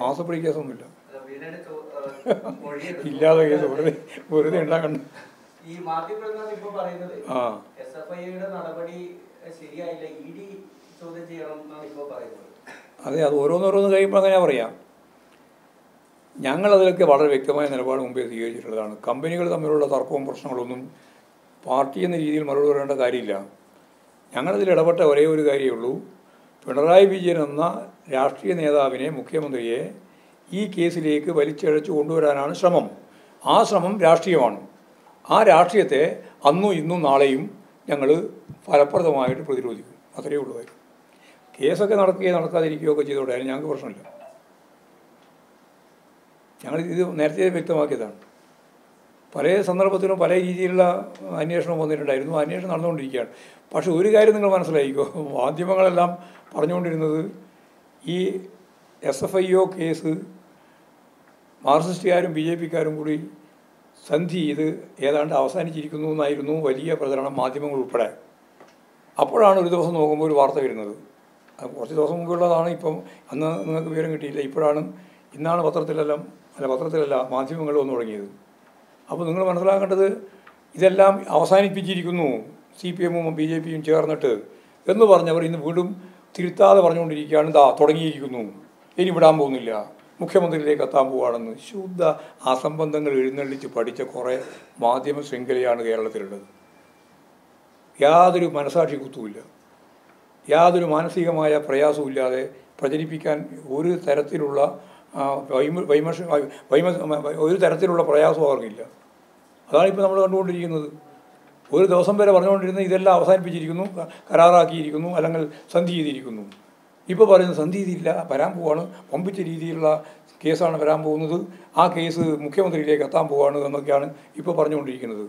മാസപ്പടി കേസൊന്നുമില്ല. ഇല്ലാതെ കേസ് വെറുതെ വെറുതെ ഉണ്ടാക്കണ്ട. ഈ മാധ്യമപ്രതിനിധി ഇപ്പൊ പറയുന്നത് എസ് എഫ് ഐയുടെ നടപടി ശരിയായില്ല ഇ ഡി ചോദ്യം ചെയ്യണം എന്നാണ് ഇപ്പൊ പറയുന്നത്. അതെ അത് ഓരോന്നോരോന്ന് കഴിയുമ്പോൾ അങ്ങനെ പറയാം. ഞങ്ങളതിലൊക്കെ വളരെ വ്യക്തമായ നിലപാട് മുമ്പേ സ്വീകരിച്ചിട്ടുള്ളതാണ്. കമ്പനികൾ തമ്മിലുള്ള തർക്കവും പ്രശ്നങ്ങളൊന്നും പാർട്ടി എന്ന രീതിയിൽ മറുപടി പറയേണ്ട കാര്യമില്ല. ഞങ്ങളതിൽ ഇടപെട്ട ഒരേ ഒരു കാര്യമേ ഉള്ളൂ. പിണറായി വിജയൻ എന്ന രാഷ്ട്രീയ നേതാവിനെ മുഖ്യമന്ത്രിയെ ഈ കേസിലേക്ക് വലിച്ചഴച്ചു കൊണ്ടുവരാനാണ് ശ്രമം. ആ ശ്രമം രാഷ്ട്രീയമാണ്. ആ രാഷ്ട്രീയത്തെ അന്നും ഇന്നും നാളെയും ഞങ്ങൾ ഫലപ്രദമായിട്ട് പ്രതിരോധിക്കും. അത്രയേ ഉള്ളൂ കേസൊക്കെ നടക്കുകയോ നടക്കാതിരിക്കുകയോ ഒക്കെ ചെയ്തോട്ടെ അതിന് ഞങ്ങൾക്ക് പ്രശ്നമില്ല. ഞങ്ങൾ ഇത് നേരത്തെ വ്യക്തമാക്കിയതാണ്. പല സന്ദർഭത്തിലും പല രീതിയിലുള്ള അന്വേഷണം വന്നിട്ടുണ്ടായിരുന്നു. അന്വേഷണം നടന്നുകൊണ്ടിരിക്കുകയാണ്. പക്ഷേ ഒരു കാര്യം നിങ്ങൾ മനസ്സിലായിക്കോ? മാധ്യമങ്ങളെല്ലാം പറഞ്ഞുകൊണ്ടിരുന്നത് ഈ S F I O case മാർക്സിസ്റ്റുകാരും B J പിക്കാരും കൂടി സന്ധി ഇത് ഏതാണ്ട് അവസാനിച്ചിരിക്കുന്നു എന്നായിരുന്നു വലിയ പ്രചരണം മാധ്യമങ്ങൾ ഉൾപ്പെടെ. അപ്പോഴാണ് ഒരു ദിവസം നോക്കുമ്പോൾ ഒരു വാർത്ത വരുന്നത്. കുറച്ച് ദിവസം മുമ്പുള്ളതാണ് ഇപ്പം അന്ന് നിങ്ങൾക്ക് വിവരം കിട്ടിയില്ല. ഇപ്പോഴാണ് ഇന്നാണ് പത്രത്തിലെല്ലാം അല്ല പത്രത്തിലല്ല മാധ്യമങ്ങൾ വന്നു തുടങ്ങിയത്. അപ്പോൾ നിങ്ങൾ മനസ്സിലാക്കേണ്ടത് ഇതെല്ലാം അവസാനിപ്പിച്ചിരിക്കുന്നു സി പി എമ്മും ബി ജെ പിയും ചേർന്നിട്ട് എന്ന് പറഞ്ഞവർ ഇന്ന് വീണ്ടും തിരുത്താതെ പറഞ്ഞുകൊണ്ടിരിക്കുകയാണ് ഇതാ തുടങ്ങിയിരിക്കുന്നു. ഇനി വിടാൻ പോകുന്നില്ല. മുഖ്യമന്ത്രിയിലേക്ക് എത്താൻ പോവുകയാണെന്ന് ശുദ്ധ അസംബന്ധങ്ങൾ എഴുന്നള്ളിച്ച് പഠിച്ച കുറേ മാധ്യമ ശൃംഖലയാണ് കേരളത്തിലുള്ളത്. യാതൊരു മനസാക്ഷി കുത്തുമില്ല. യാതൊരു മാനസികമായ പ്രയാസവും ഇല്ലാതെ പ്രചരിപ്പിക്കാൻ ഒരു തരത്തിലുള്ള വൈമ വൈമ ഒരു തരത്തിലുള്ള പ്രയാസവും അവർക്കില്ല. അതാണ് ഇപ്പോൾ നമ്മൾ കണ്ടുകൊണ്ടിരിക്കുന്നത്. ഒരു ദിവസം വരെ പറഞ്ഞുകൊണ്ടിരുന്ന ഇതെല്ലാം അവസാനിപ്പിച്ചിരിക്കുന്നു കരാറാക്കിയിരിക്കുന്നു അല്ലെങ്കിൽ സന്ധി ചെയ്തിരിക്കുന്നു. ഇപ്പോൾ പറയുന്നത് സന്ധി ചെയ്തില്ല വരാൻ പോവാണ് പമ്പിച്ച രീതിയിലുള്ള കേസാണ് വരാൻ പോകുന്നത്. ആ കേസ് മുഖ്യമന്ത്രിയിലേക്ക് എത്താൻ പോവാണ് എന്നൊക്കെയാണ് ഇപ്പോൾ പറഞ്ഞുകൊണ്ടിരിക്കുന്നത്.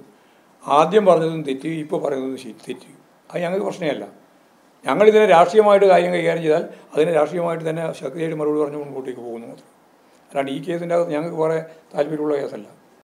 ആദ്യം പറഞ്ഞതും തെറ്റ് ഇപ്പോൾ പറയുന്നതും തെറ്റ്. അത് ഞങ്ങൾക്ക് പ്രശ്നമല്ല. ഞങ്ങളിതിനെ രാഷ്ട്രീയമായിട്ട് കാര്യം കൈകാര്യം ചെയ്താൽ അതിനെ രാഷ്ട്രീയമായിട്ട് തന്നെ ശക്തിയായിട്ട് മറുപടി പറഞ്ഞു മുൻപോട്ടേക്ക് പോകുന്നു മാത്രം. അല്ലാണ്ട് ഈ കേസിന്റെ അകത്ത് ഞങ്ങൾക്ക് വേറെ താല്പര്യമുള്ള കേസല്ല.